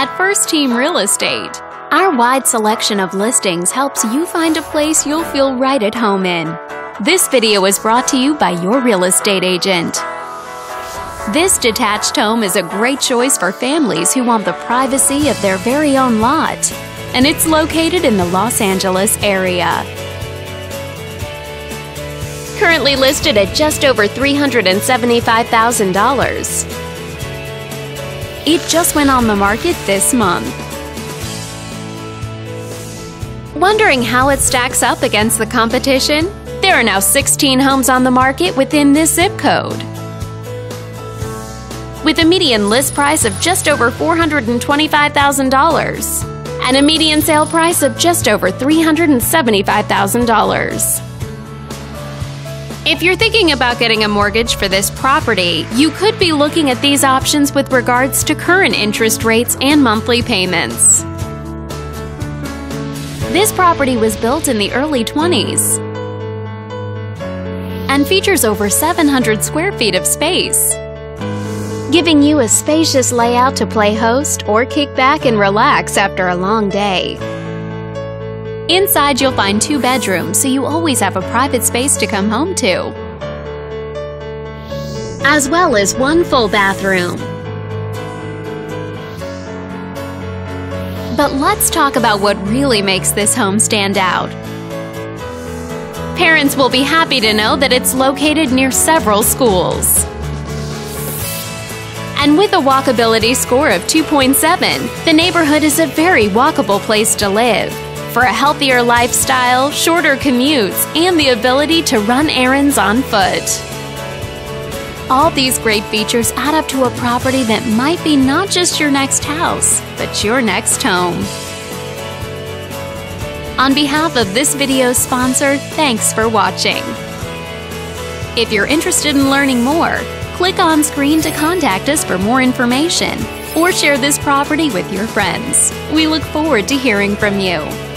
at First Team Real Estate. Our wide selection of listings helps you find a place you'll feel right at home in. This video is brought to you by your real estate agent. This detached home is a great choice for families who want the privacy of their very own lot, and it's located in the Los Angeles area. Currently listed at just over $375,000. It just went on the market this month. Wondering how it stacks up against the competition? There are now 16 homes on the market within this zip code. With a median list price of just over $425,000 and a median sale price of just over $375,000. If you're thinking about getting a mortgage for this property, you could be looking at these options with regards to current interest rates and monthly payments. This property was built in the early 20s and features over 700 square feet of space, giving you a spacious layout to play host or kick back and relax after a long day. Inside, you'll find two bedrooms, so you always have a private space to come home to, as well as one full bathroom. But let's talk about what really makes this home stand out. Parents will be happy to know that it's located near several schools. And with a walkability score of 2.7, the neighborhood is a very walkable place to live for a healthier lifestyle, shorter commutes, and the ability to run errands on foot. All these great features add up to a property that might be not just your next house, but your next home. On behalf of this video's sponsor, thanks for watching. If you're interested in learning more, click on screen to contact us for more information or share this property with your friends. We look forward to hearing from you.